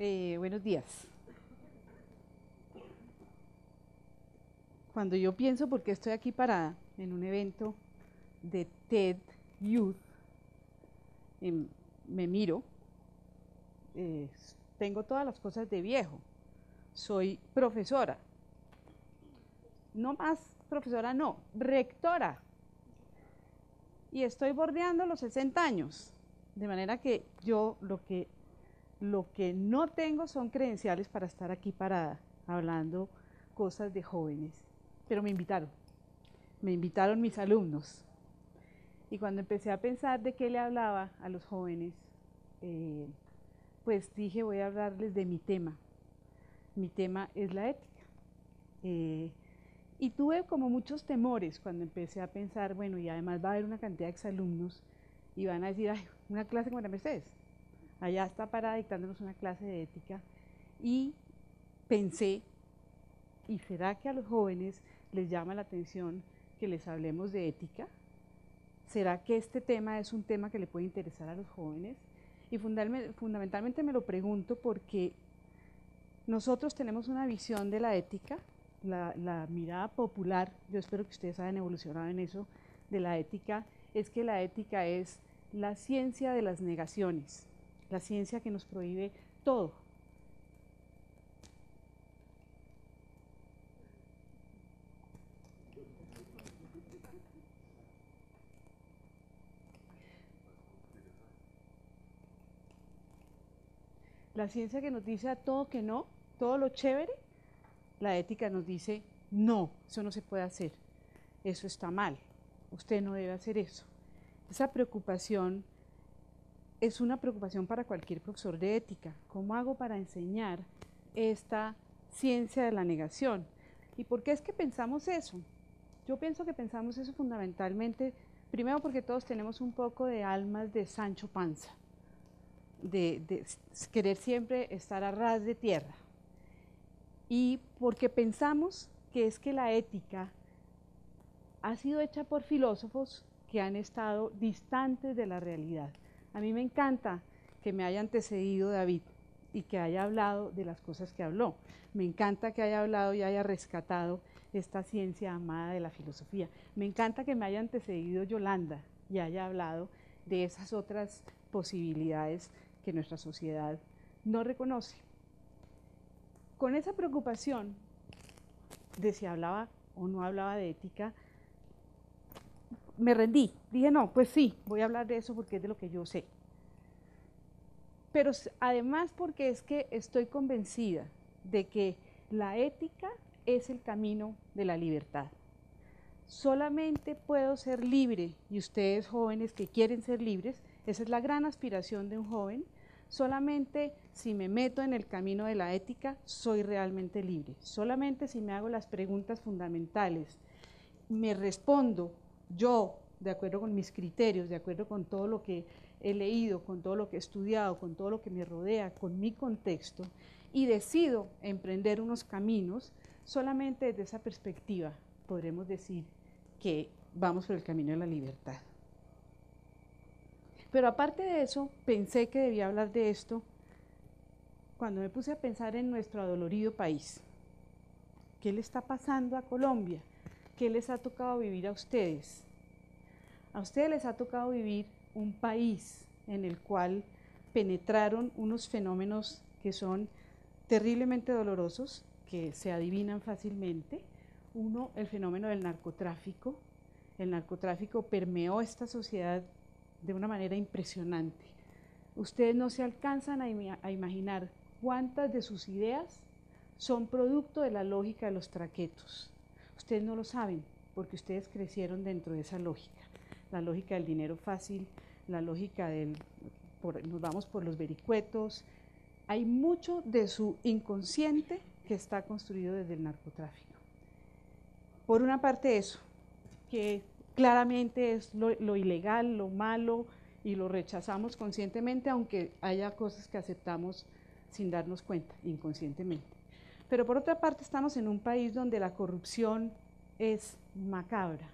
Eh, buenos días. Cuando yo pienso por qué estoy aquí parada en un evento de TED Youth, em, me miro, eh, tengo todas las cosas de viejo, soy profesora, no más profesora, no, rectora, y estoy bordeando los 60 años, de manera que yo lo que, lo que no tengo son credenciales para estar aquí parada hablando cosas de jóvenes, pero me invitaron, me invitaron mis alumnos. Y cuando empecé a pensar de qué le hablaba a los jóvenes, eh, pues dije voy a hablarles de mi tema. Mi tema es la ética. Eh, y tuve como muchos temores cuando empecé a pensar, bueno, y además va a haber una cantidad de exalumnos y van a decir, ay, una clase con la Mercedes. Allá está para dictándonos una clase de ética. Y pensé, ¿y será que a los jóvenes les llama la atención que les hablemos de ética? ¿Será que este tema es un tema que le puede interesar a los jóvenes? Y fundamentalmente me lo pregunto porque nosotros tenemos una visión de la ética la, mirada popular, yo espero que ustedes hayan evolucionado en eso, de la ética, es que la ética es la ciencia de las negaciones, la ciencia que nos prohíbe todo. La ciencia que nos dice a todo que no, todo lo chévere, la ética nos dice, no, eso no se puede hacer, eso está mal, usted no debe hacer eso. Esa preocupación es una preocupación para cualquier profesor de ética. ¿Cómo hago para enseñar esta ciencia de la negación? ¿Y por qué es que pensamos eso? Yo pienso que pensamos eso fundamentalmente, primero porque todos tenemos un poco de almas de Sancho Panza, de, de querer siempre estar a ras de tierra y porque pensamos que es que la ética ha sido hecha por filósofos que han estado distantes de la realidad. A mí me encanta que me haya antecedido David y que haya hablado de las cosas que habló. Me encanta que haya hablado y haya rescatado esta ciencia amada de la filosofía. Me encanta que me haya antecedido Yolanda y haya hablado de esas otras posibilidades que nuestra sociedad no reconoce con esa preocupación de si hablaba o no hablaba de ética, me rendí. Dije, no, pues sí, voy a hablar de eso porque es de lo que yo sé. Pero además porque es que estoy convencida de que la ética es el camino de la libertad. Solamente puedo ser libre, y ustedes jóvenes que quieren ser libres, esa es la gran aspiración de un joven, Solamente si me meto en el camino de la ética, soy realmente libre. Solamente si me hago las preguntas fundamentales, me respondo yo, de acuerdo con mis criterios, de acuerdo con todo lo que he leído, con todo lo que he estudiado, con todo lo que me rodea, con mi contexto, y decido emprender unos caminos, solamente desde esa perspectiva podremos decir que vamos por el camino de la libertad. Pero aparte de eso, pensé que debía hablar de esto cuando me puse a pensar en nuestro adolorido país. ¿Qué le está pasando a Colombia? ¿Qué les ha tocado vivir a ustedes? A ustedes les ha tocado vivir un país en el cual penetraron unos fenómenos que son terriblemente dolorosos, que se adivinan fácilmente. Uno, el fenómeno del narcotráfico. El narcotráfico permeó esta sociedad de una manera impresionante. Ustedes no se alcanzan a, imaginar cuántas de sus ideas son producto de la lógica de los traquetos. Ustedes no lo saben porque ustedes crecieron dentro de esa lógica. La lógica del dinero fácil, la lógica del, nos vamos por los vericuetos. Hay mucho de su inconsciente que está construido desde el narcotráfico. Por una parte eso, que claramente es lo, ilegal, lo malo y lo rechazamos conscientemente, aunque haya cosas que aceptamos sin darnos cuenta, inconscientemente. Pero por otra parte estamos en un país donde la corrupción es macabra.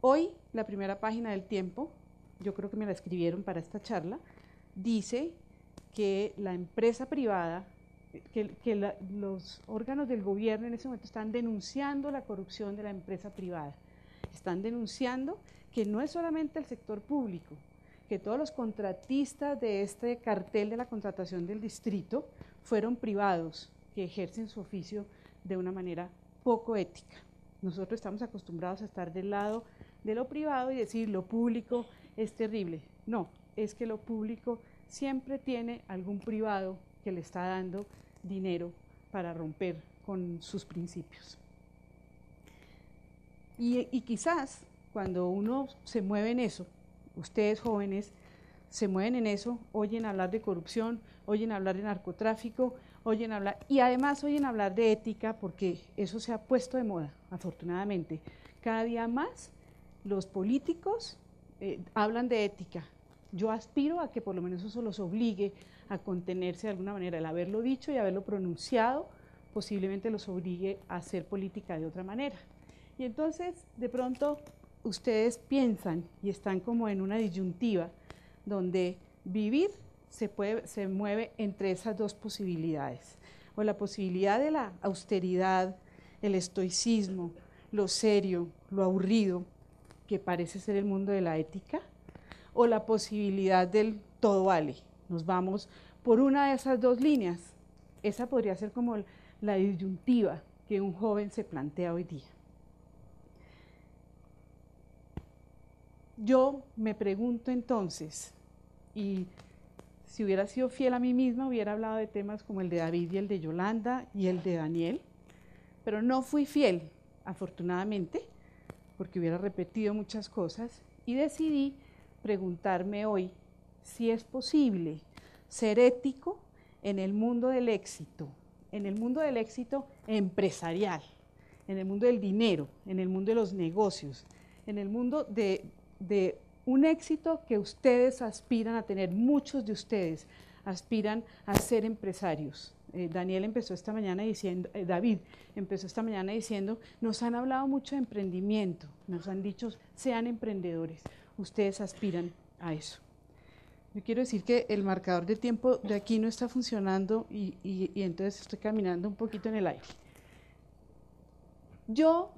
Hoy la primera página del tiempo, yo creo que me la escribieron para esta charla, dice que la empresa privada, que, los órganos del gobierno en ese momento están denunciando la corrupción de la empresa privada. Están denunciando que no es solamente el sector público, que todos los contratistas de este cartel de la contratación del distrito fueron privados, que ejercen su oficio de una manera poco ética. Nosotros estamos acostumbrados a estar del lado de lo privado y decir lo público es terrible. No, es que lo público siempre tiene algún privado que le está dando dinero para romper con sus principios. Y, y quizás cuando uno se mueve en eso, ustedes jóvenes se mueven en eso, oyen hablar de corrupción, oyen hablar de narcotráfico, oyen hablar, y además oyen hablar de ética, porque eso se ha puesto de moda, afortunadamente. Cada día más los políticos eh, hablan de ética. Yo aspiro a que por lo menos eso los obligue a contenerse de alguna manera. El haberlo dicho y haberlo pronunciado posiblemente los obligue a hacer política de otra manera. Y entonces, de pronto, ustedes piensan y están como en una disyuntiva donde vivir se, puede, se mueve entre esas dos posibilidades, o la posibilidad de la austeridad, el estoicismo, lo serio, lo aburrido, que parece ser el mundo de la ética, o la posibilidad del todo vale. Nos vamos por una de esas dos líneas. Esa podría ser como la disyuntiva que un joven se plantea hoy día. Yo me pregunto entonces, y si hubiera sido fiel a mí misma, hubiera hablado de temas como el de David y el de Yolanda y el de Daniel, pero no fui fiel, afortunadamente, porque hubiera repetido muchas cosas, y decidí preguntarme hoy si es posible ser ético en el mundo del éxito, en el mundo del éxito empresarial, en el mundo del dinero, en el mundo de los negocios, en el mundo de, de un éxito que ustedes aspiran a tener, muchos de ustedes aspiran a ser empresarios. Eh, Daniel empezó esta mañana diciendo, eh, David empezó esta mañana diciendo, nos han hablado mucho de emprendimiento, nos han dicho, sean emprendedores, ustedes aspiran a eso. Yo quiero decir que el marcador de tiempo de aquí no está funcionando y, y entonces estoy caminando un poquito en el aire. Yo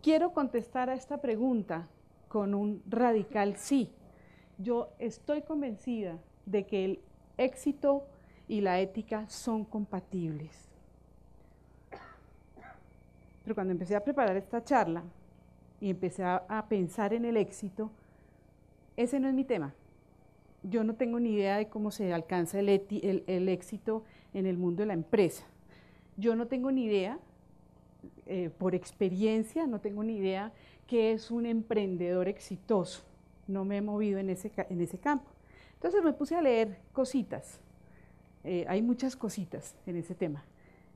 quiero contestar a esta pregunta con un radical sí. Yo estoy convencida de que el éxito y la ética son compatibles. Pero cuando empecé a preparar esta charla y empecé a, pensar en el éxito, ese no es mi tema. Yo no tengo ni idea de cómo se alcanza el, éxito en el mundo de la empresa. Yo no tengo ni idea, eh, por experiencia, no tengo ni idea qué es un emprendedor exitoso. No me he movido en ese, en ese campo. Entonces me puse a leer cositas. Eh, hay muchas cositas en ese tema.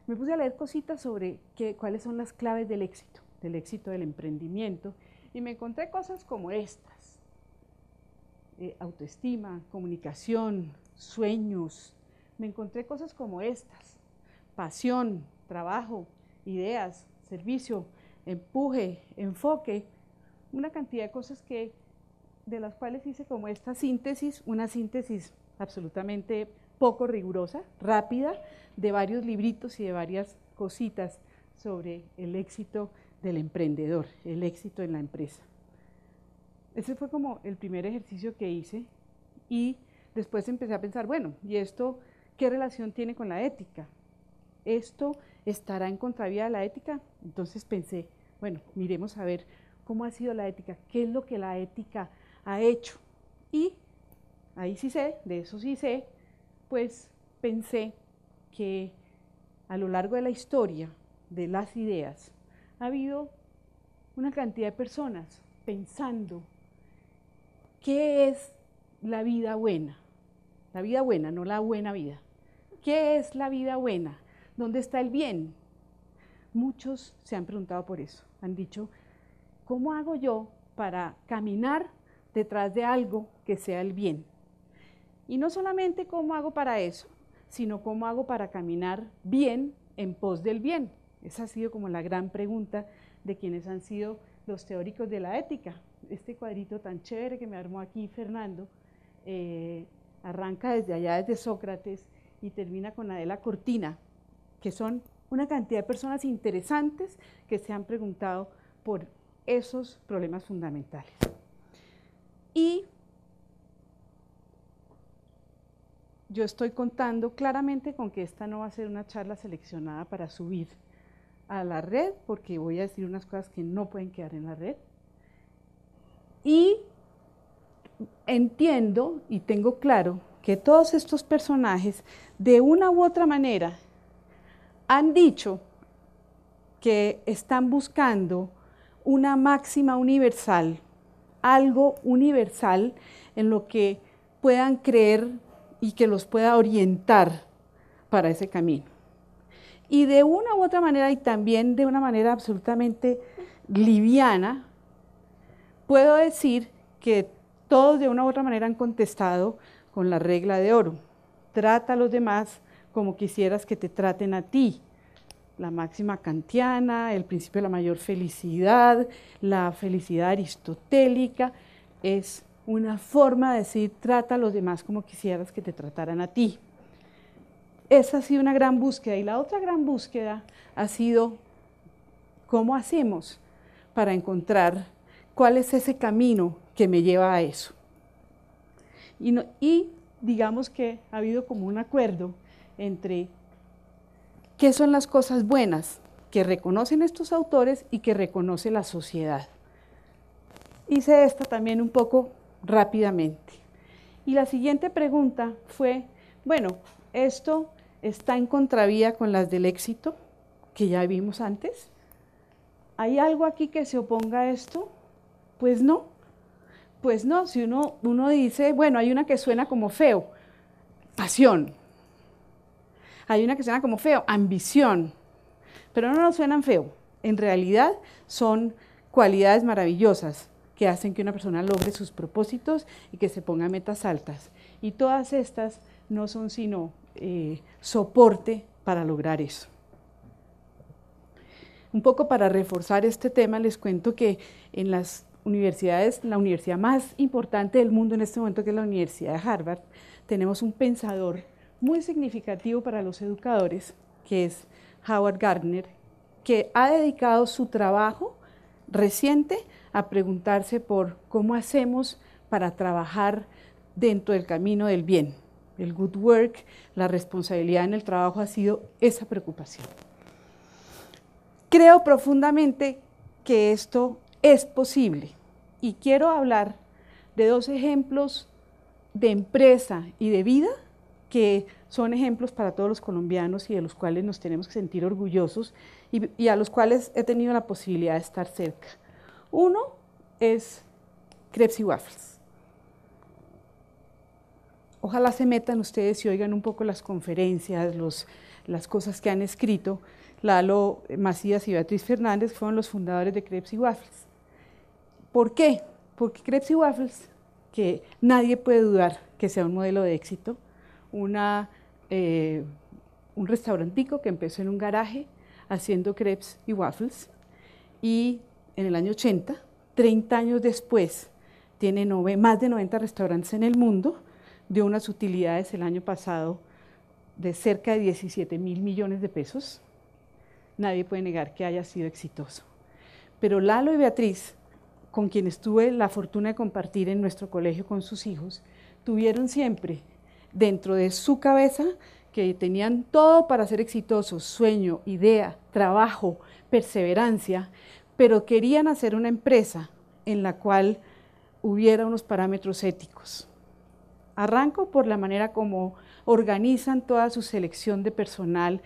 Me puse a leer cositas sobre qué, cuáles son las claves del éxito, del éxito del emprendimiento, y me encontré cosas como estas. Eh, autoestima, comunicación, sueños. Me encontré cosas como estas. Pasión, trabajo, ideas, servicio, empuje, enfoque, una cantidad de cosas que de las cuales hice como esta síntesis, una síntesis absolutamente poco rigurosa, rápida, de varios libritos y de varias cositas sobre el éxito del emprendedor, el éxito en la empresa. Ese fue como el primer ejercicio que hice y después empecé a pensar, bueno, ¿y esto qué relación tiene con la ética? ¿Esto estará en contravía de la ética? Entonces pensé, bueno, miremos a ver cómo ha sido la ética, qué es lo que la ética ha hecho. Y ahí sí sé, de eso sí sé, pues pensé que a lo largo de la historia de las ideas ha habido una cantidad de personas pensando qué es la vida buena. La vida buena, no la buena vida. ¿Qué es la vida buena? ¿Dónde está el bien? Muchos se han preguntado por eso. Han dicho, ¿cómo hago yo para caminar detrás de algo que sea el bien? Y no solamente cómo hago para eso, sino cómo hago para caminar bien en pos del bien. Esa ha sido como la gran pregunta de quienes han sido los teóricos de la ética. Este cuadrito tan chévere que me armó aquí Fernando, eh, arranca desde allá, desde Sócrates, y termina con Adela Cortina, que son una cantidad de personas interesantes que se han preguntado por esos problemas fundamentales. Y yo estoy contando claramente con que esta no va a ser una charla seleccionada para subir a la red, porque voy a decir unas cosas que no pueden quedar en la red. Y entiendo y tengo claro que todos estos personajes, de una u otra manera, han dicho que están buscando una máxima universal, algo universal en lo que puedan creer y que los pueda orientar para ese camino. Y de una u otra manera, y también de una manera absolutamente liviana, puedo decir que todos de una u otra manera han contestado con la regla de oro. Trata a los demás como quisieras que te traten a ti. La máxima kantiana, el principio de la mayor felicidad, la felicidad aristotélica, es una forma de decir trata a los demás como quisieras que te trataran a ti. Esa ha sido una gran búsqueda. Y la otra gran búsqueda ha sido cómo hacemos para encontrar cuál es ese camino que me lleva a eso. Y, digamos que ha habido como un acuerdo entre qué son las cosas buenas que reconocen estos autores y que reconoce la sociedad. Hice esta también un poco rápidamente. Y la siguiente pregunta fue, bueno, esto está en contravía con las del éxito que ya vimos antes. ¿Hay algo aquí que se oponga a esto? Pues no. Pues no, si uno, uno dice, bueno, hay una que suena como feo, pasión. Hay una que suena como feo, ambición. Pero no nos suenan feo. En realidad son cualidades maravillosas que hacen que una persona logre sus propósitos y que se ponga metas altas. Y todas estas no son sino eh, soporte para lograr eso. Un poco para reforzar este tema, les cuento que en las universidades, la universidad más importante del mundo en este momento, que es la Universidad de Harvard, tenemos un pensador muy significativo para los educadores, que es Howard Gardner, que ha dedicado su trabajo reciente a preguntarse por cómo hacemos para trabajar dentro del camino del bien. El good work, la responsabilidad en el trabajo ha sido esa preocupación. Creo profundamente que esto es posible y quiero hablar de dos ejemplos de empresa y de vida que son ejemplos para todos los colombianos y de los cuales nos tenemos que sentir orgullosos y, a los cuales he tenido la posibilidad de estar cerca. Uno es Crepes y Waffles. Ojalá se metan ustedes y oigan un poco las conferencias, las cosas que han escrito. Lalo Macías y Beatriz Fernández fueron los fundadores de Crepes y Waffles. ¿Por qué? Porque Crepes y Waffles, que nadie puede dudar que sea un modelo de éxito, eh, un restaurantico que empezó en un garaje haciendo crepes y waffles y en el año 80, 30 años después, tiene más de 90 restaurantes en el mundo, dio unas utilidades el año pasado de cerca de 17 mil millones de pesos. Nadie puede negar que haya sido exitoso. Pero Lalo y Beatriz con quienes tuve la fortuna de compartir en nuestro colegio con sus hijos, tuvieron siempre dentro de su cabeza que tenían todo para ser exitosos, sueño, idea, trabajo, perseverancia, pero querían hacer una empresa en la cual hubiera unos parámetros éticos. Arranco por la manera como organizan toda su selección de personal,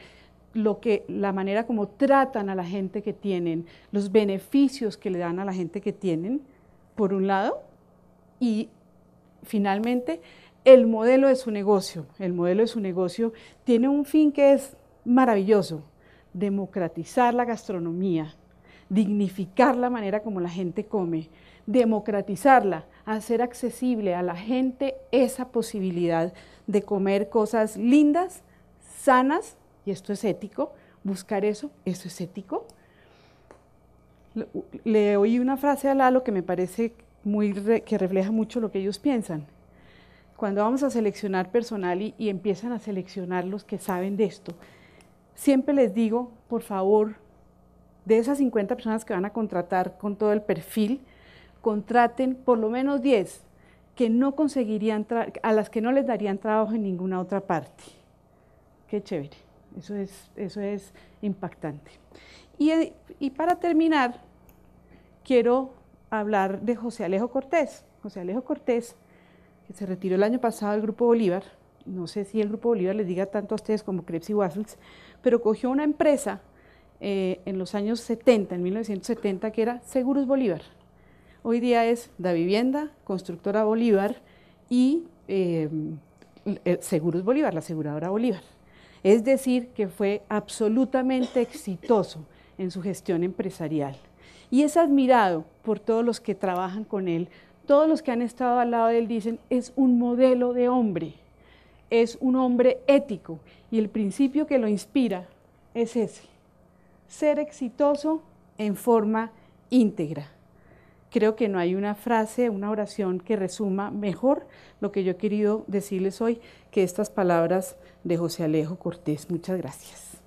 lo que, la manera como tratan a la gente que tienen, los beneficios que le dan a la gente que tienen, por un lado, y finalmente el modelo de su negocio. El modelo de su negocio tiene un fin que es maravilloso, democratizar la gastronomía, dignificar la manera como la gente come, democratizarla, hacer accesible a la gente esa posibilidad de comer cosas lindas, sanas y esto es ético, buscar eso, eso es ético. Le, oí una frase a Lalo que me parece muy que refleja mucho lo que ellos piensan. Cuando vamos a seleccionar personal y, empiezan a seleccionar los que saben de esto, siempre les digo, por favor, de esas 50 personas que van a contratar con todo el perfil, contraten por lo menos 10 que no conseguirían, a las que no les darían trabajo en ninguna otra parte. Qué chévere, eso es, eso es impactante. Y, y para terminar, quiero hablar de José Alejo Cortés. José Alejo Cortés, que se retiró el año pasado del Grupo Bolívar, no sé si el Grupo Bolívar les diga tanto a ustedes como Krebs y Waffles, pero cogió una empresa eh, en los años 70, en 1970, que era Seguros Bolívar. Hoy día es Da Vivienda, Constructora Bolívar y eh, Seguros Bolívar, la aseguradora Bolívar. Es decir, que fue absolutamente exitoso en su gestión empresarial. Y es admirado por todos los que trabajan con él, todos los que han estado al lado de él dicen, es un modelo de hombre, es un hombre ético y el principio que lo inspira es ese, ser exitoso en forma íntegra. Creo que no hay una frase, una oración que resuma mejor lo que yo he querido decirles hoy que estas palabras de José Alejo Cortés. Muchas gracias.